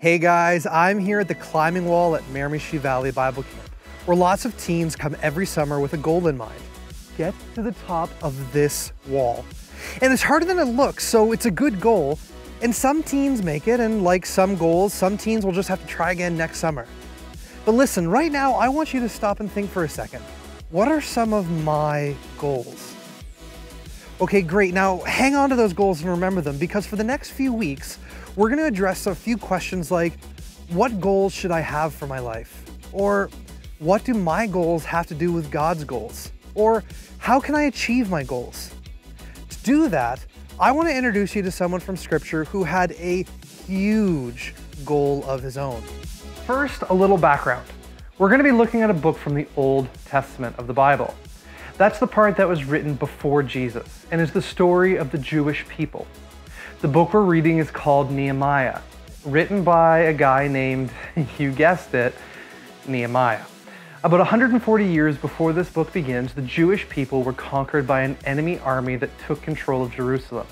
Hey guys, I'm here at the climbing wall at Miramichi Valley Bible Camp, where lots of teens come every summer with a goal in mind. Get to the top of this wall. And it's harder than it looks, so it's a good goal. And some teens make it, and like some goals, some teens will just have to try again next summer. But listen, right now, I want you to stop and think for a second. What are some of my goals? Okay, great. Now hang on to those goals and remember them because for the next few weeks, we're going to address a few questions like what goals should I have for my life? Or what do my goals have to do with God's goals? Or how can I achieve my goals? To do that, I want to introduce you to someone from Scripture who had a huge goal of his own. First, a little background. We're going to be looking at a book from the Old Testament of the Bible. That's the part that was written before Jesus and is the story of the Jewish people. The book we're reading is called Nehemiah, written by a guy named, you guessed it, Nehemiah. About 140 years before this book begins, the Jewish people were conquered by an enemy army that took control of Jerusalem.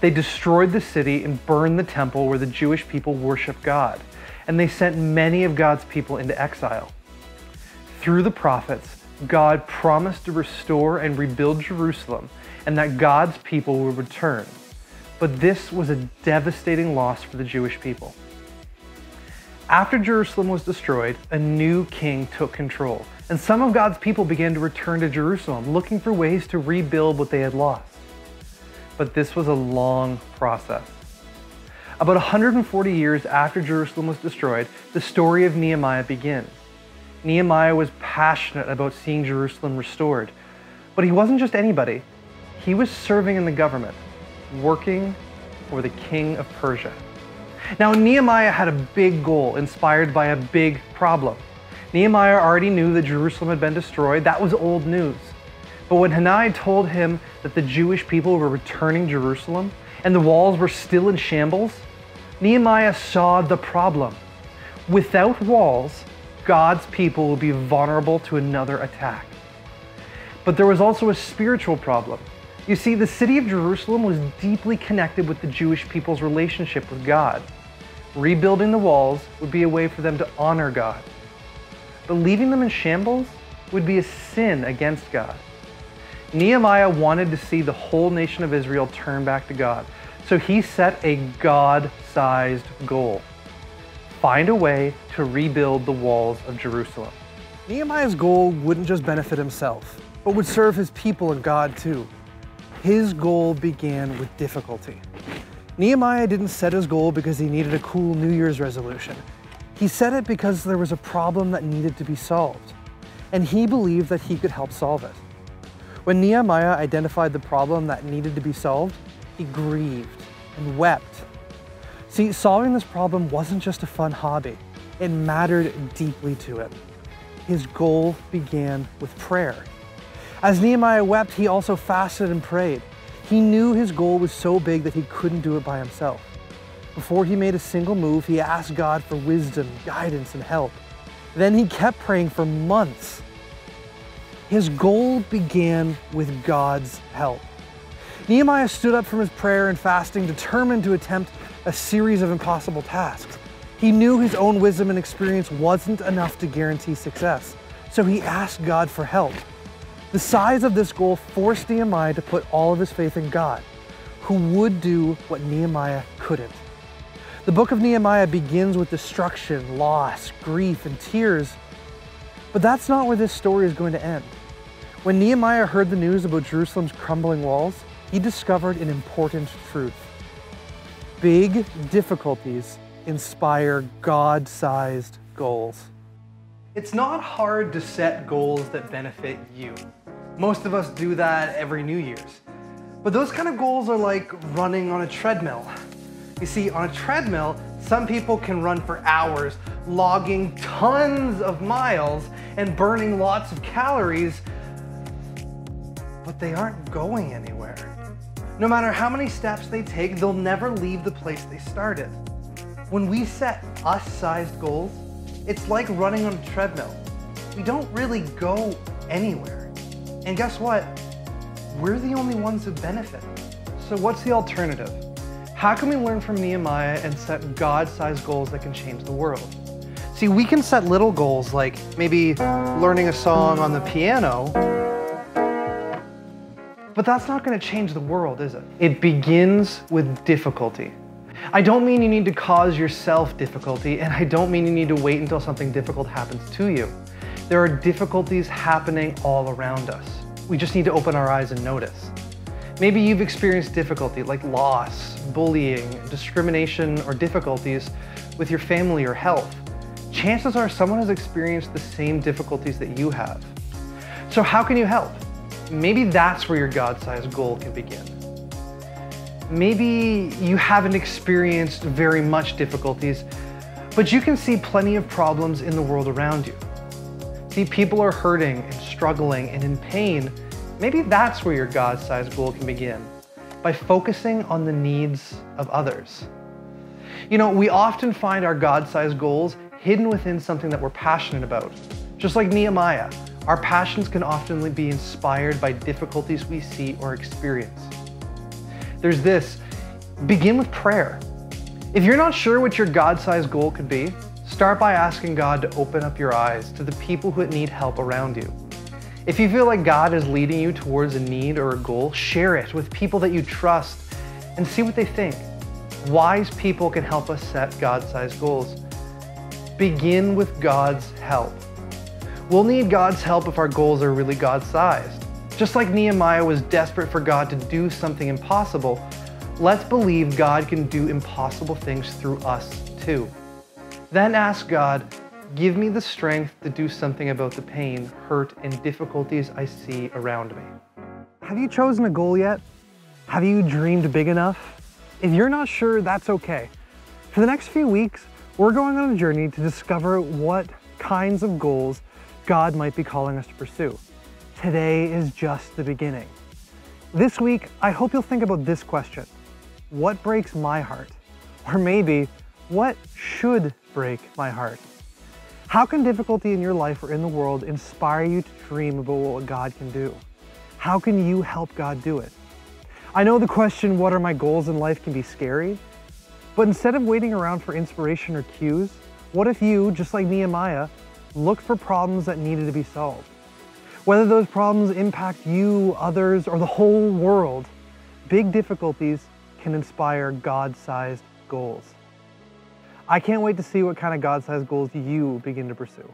They destroyed the city and burned the temple where the Jewish people worship God, and they sent many of God's people into exile. Through the prophets, God promised to restore and rebuild Jerusalem and that God's people would return. But this was a devastating loss for the Jewish people. After Jerusalem was destroyed, a new king took control, and some of God's people began to return to Jerusalem, looking for ways to rebuild what they had lost. But this was a long process. About 140 years after Jerusalem was destroyed, the story of Nehemiah begins. Nehemiah was passionate about seeing Jerusalem restored, but he wasn't just anybody. He was serving in the government working for the king of Persia. Now, Nehemiah had a big goal inspired by a big problem. Nehemiah already knew that Jerusalem had been destroyed. That was old news. But when Hanani told him that the Jewish people were returning Jerusalem and the walls were still in shambles, Nehemiah saw the problem. Without walls, God's people will be vulnerable to another attack. But there was also a spiritual problem. You see, the city of Jerusalem was deeply connected with the Jewish people's relationship with God. Rebuilding the walls would be a way for them to honor God. But leaving them in shambles would be a sin against God. Nehemiah wanted to see the whole nation of Israel turn back to God, so he set a God sized goal find a way to rebuild the walls of Jerusalem. Nehemiah's goal wouldn't just benefit himself, but would serve his people and God too. His goal began with difficulty. Nehemiah didn't set his goal because he needed a cool New Year's resolution. He set it because there was a problem that needed to be solved, and he believed that he could help solve it. When Nehemiah identified the problem that needed to be solved, he grieved and wept. See, solving this problem wasn't just a fun hobby, it mattered deeply to him. His goal began with prayer. As Nehemiah wept, he also fasted and prayed. He knew his goal was so big that he couldn't do it by himself. Before he made a single move, he asked God for wisdom, guidance, and help. Then he kept praying for months. His goal began with God's help. Nehemiah stood up from his prayer and fasting, determined to attempt a series of impossible tasks. He knew his own wisdom and experience wasn't enough to guarantee success, so he asked God for help. The size of this goal forced Nehemiah to put all of his faith in God, who would do what Nehemiah couldn't. The book of Nehemiah begins with destruction, loss, grief, and tears. But that's not where this story is going to end. When Nehemiah heard the news about Jerusalem's crumbling walls, he discovered an important truth. Big difficulties inspire God sized goals. It's not hard to set goals that benefit you. Most of us do that every New Year's. But those kind of goals are like running on a treadmill. You see, on a treadmill, some people can run for hours, logging tons of miles and burning lots of calories, but they aren't going anywhere. No matter how many steps they take, they'll never leave the place they started. When we set us-sized goals, it's like running on a treadmill. We don't really go anywhere. And guess what? We're the only ones who benefit. So what's the alternative? How can we learn from Nehemiah and set God-sized goals that can change the world? See, we can set little goals like maybe learning a song on the piano, but that's not going to change the world, is it? It begins with difficulty. I don't mean you need to cause yourself difficulty, and I don't mean you need to wait until something difficult happens to you. There are difficulties happening all around us. We just need to open our eyes and notice. Maybe you've experienced difficulty like loss, bullying, discrimination, or difficulties with your family or health. Chances are someone has experienced the same difficulties that you have. So how can you help? Maybe that's where your God-sized goal can begin. Maybe you haven't experienced very much difficulties, but you can see plenty of problems in the world around you. See, people are hurting and struggling and in pain. Maybe that's where your God-sized goal can begin, by focusing on the needs of others. You know, we often find our God-sized goals hidden within something that we're passionate about. Just like Nehemiah, our passions can often be inspired by difficulties we see or experience. There's this, begin with prayer. If you're not sure what your God-sized goal could be, start by asking God to open up your eyes to the people who need help around you. If you feel like God is leading you towards a need or a goal, share it with people that you trust and see what they think. Wise people can help us set God-sized goals. Begin with God's help. We'll need God's help if our goals are really God-sized. Just like Nehemiah was desperate for God to do something impossible, let's believe God can do impossible things through us too. Then ask God, give me the strength to do something about the pain, hurt, and difficulties I see around me. Have you chosen a goal yet? Have you dreamed big enough? If you're not sure, that's okay. For the next few weeks, we're going on a journey to discover what kinds of goals God might be calling us to pursue. Today is just the beginning. This week, I hope you'll think about this question. What breaks my heart? Or maybe, what should break my heart? How can difficulty in your life or in the world inspire you to dream about what God can do? How can you help God do it? I know the question, what are my goals in life, can be scary, but instead of waiting around for inspiration or cues, what if you, just like Nehemiah, looked for problems that needed to be solved? Whether those problems impact you, others, or the whole world, big difficulties can inspire God-sized goals. I can't wait to see what kind of God-sized goals you begin to pursue.